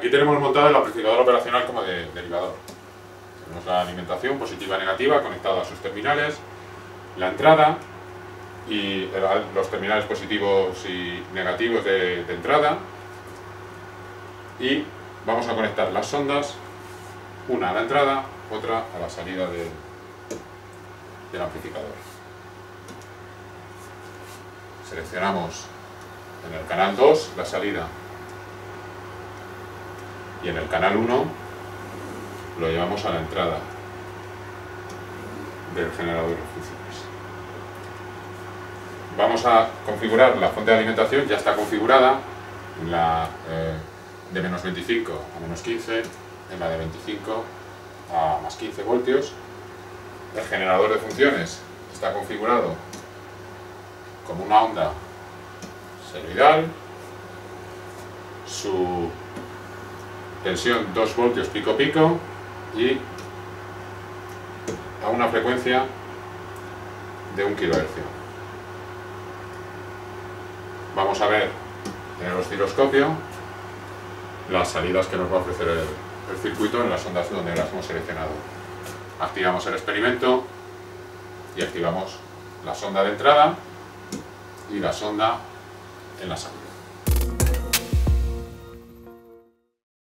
Aquí tenemos montado el amplificador operacional como de derivador. Tenemos la alimentación positiva y negativa conectada a sus terminales, la entrada y los terminales positivos y negativos de, entrada y vamos a conectar las sondas, una a la entrada, otra a la salida del amplificador. Seleccionamos en el canal 2 la salida y en el canal 1 lo llevamos a la entrada del generador de funciones. Vamos a configurar la fuente de alimentación, ya está configurada la eh, de menos 25 a menos 15, en la de 25 a más 15 voltios. El generador de funciones está configurado como una onda seroidal, su tensión 2 voltios pico pico y a una frecuencia de 1 kHz. Vamos a ver en el osciloscopio las salidas que nos va a ofrecer el, el circuito en las ondas donde las hemos seleccionado. Activamos el experimento y activamos la sonda de entrada y la sonda en la salida.